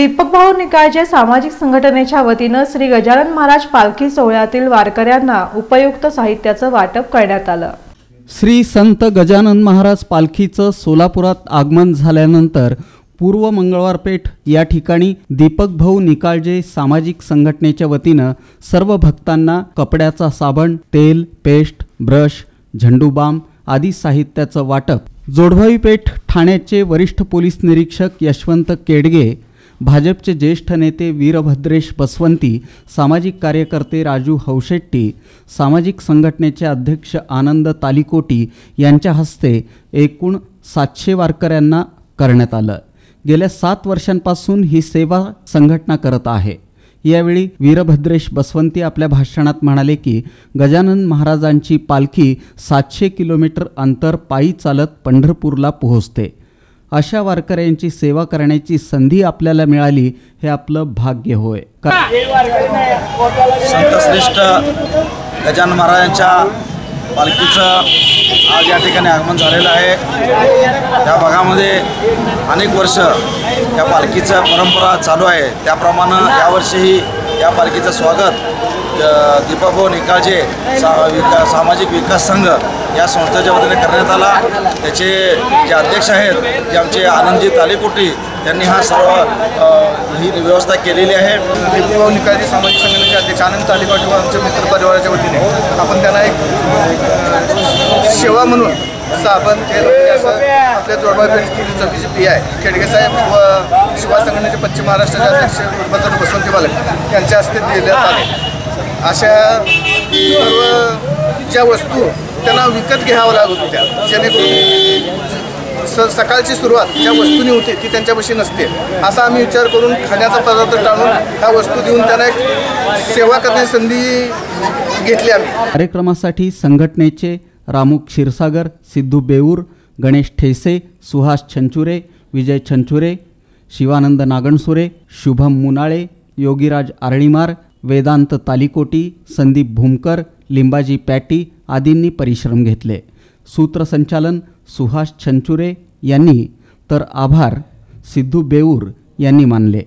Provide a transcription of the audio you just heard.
दीपक भाऊ निकाळजे सामाजिक संघटनेच्या वतीनं श्री गजानन महाराज पालखी सोहळ्यातील वारकऱ्यांना उपयुक्त साहित्याचं वाटप करण्यात आलं. श्री संत गजानन महाराज पालखीचं सोलापुरात आगमन झाल्यानंतर पूर्व मंगळवार पेठ या ठिकाणी दीपक भाऊ निकाळजे सामाजिक संघटनेच्या वतीनं सर्व भक्तांना कपड्याचा साबण तेल पेस्ट ब्रश झेंडूबाम आदी साहित्याचं वाटप. जोडभावी पेठ ठाण्याचे वरिष्ठ पोलीस निरीक्षक यशवंत केडगे भाजपचे ज्येष्ठ नेते वीरभद्रेश बसवंती सामाजिक कार्यकर्ते राजू हौशेट्टी सामाजिक संघटनेचे अध्यक्ष आनंद तालिकोटी यांच्या हस्ते एकूण सातशे वारकऱ्यांना करण्यात आलं. गेल्या सात वर्षांपासून ही सेवा संघटना करत आहे. यावेळी वीरभद्रेश बसवंती आपल्या भाषणात म्हणाले की गजानन महाराजांची पालखी सातशे किलोमीटर अंतर पायी चालत पंढरपूरला पोहोचते. अशा वारकऱ्यांची सेवा करण्याची संधी आपल्याला मिळाली हे आपलं भाग्य होय. का- संतश्रेष्ठ गजानन महाराजांच्या पालखीचं आज या ठिकाणी आगमन झालेलं आहे. त्या भागामध्ये अनेक वर्ष या पालखीचं परंपरा चालू आहे. त्याप्रमाणे यावर्षीही या पालखीचं स्वागत अ, दीपकभाऊ निकाळजे सा विका सामाजिक विकास संघ या संस्थेच्या वतीने करण्यात आला. त्याचे जे अध्यक्ष आहेत जे आमचे आनंदजी तालेकोटी त्यांनी हा सर्व ही व्यवस्था केलेली आहे. दीपभाऊ सामाजिक संघटनेचे अध्यक्ष आनंद तालेकोटी व आमच्या मित्र परिवाराच्या वतीने आपण त्यांना एक सेवा म्हणून साबण तेल असं आपल्या जोडबाई पेठची चौकीची पी आहे खेडगे साहेब व शिवाय संघटनेचे पश्चिम महाराष्ट्राचे अध्यक्ष वीरभद्र बसवंती बालक यांच्या हस्ते देण्यात अशा सर्व ज्या वस्तू त्यांना विकत घ्यावं लागत होत्या. जेणेकरून स सकाळची सुरुवात ज्या वस्तूंनी होते ती त्यांच्यापाशी नसते. असा आम्ही विचार करून खाण्याचा पदार्थ टाळून ह्या वस्तू देऊन त्यांना एक सेवा करण्याची संधी घेतली आम्ही. कार्यक्रमासाठी संघटनेचे रामू क्षीरसागर सिद्धू बेऊर गणेश ठेसे सुहास छंचुरे विजय छंचुरे शिवानंद नागणसुरे शुभम मुनाळे योगीराज आरळीमार वेदांत तालिकोटी संदीप भूमकर लिंबाजी पॅटी आदींनी परिश्रम घेतले. सूत्रसंचालन सुहास छंचुरे यांनी तर आभार सिद्धू बेऊर यांनी मानले.